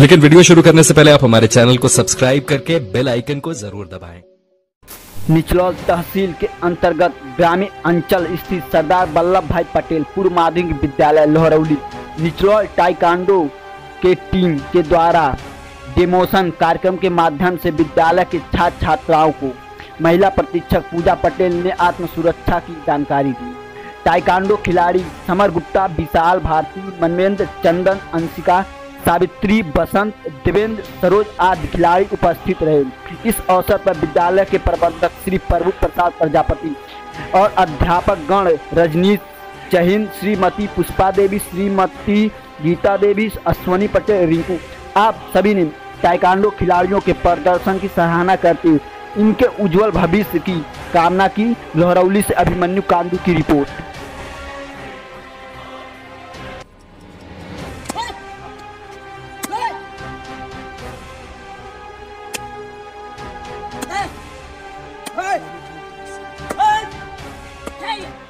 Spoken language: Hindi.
लेकिन वीडियो शुरू करने से पहले आप हमारे चैनल को सब्सक्राइब करके बेल आइकन को ज़रूर दबाएँ। निचलौल तहसील के अंतर्गत ग्रामीण अंचल स्थित सरदार वल्लभ भाई पटेल पूर्व माध्यमिक विद्यालय लोहरौली, निचलौल टाइकांडो के टीम के द्वारा डेमोशन कार्यक्रम के माध्यम से विद्यालय के छात्र छात्राओं को महिला प्रशिक्षक पूजा पटेल ने आत्म सुरक्षा की जानकारी दी। टाइकांडो खिलाड़ी समर गुप्ता, विशाल भारती मनवेंद्र चंदन अंशिका सावित्री, बसंत, देवेंद्र, सरोज आदि खिलाड़ी उपस्थित रहे। इस अवसर पर विद्यालय के प्रबंधक श्री प्रभु प्रसाद प्रजापति और अध्यापक गण रजनीश चहिंद श्रीमती पुष्पा देवी, श्रीमती गीता देवी, अश्वनी पटेल, रिंकू, आप सभी ने टाइकांडो खिलाड़ियों के प्रदर्शन की सराहना करते हुए इनके उज्जवल भविष्य की कामना की। लोहरौली से अभिमन्यु कांडू की रिपोर्ट। Hey!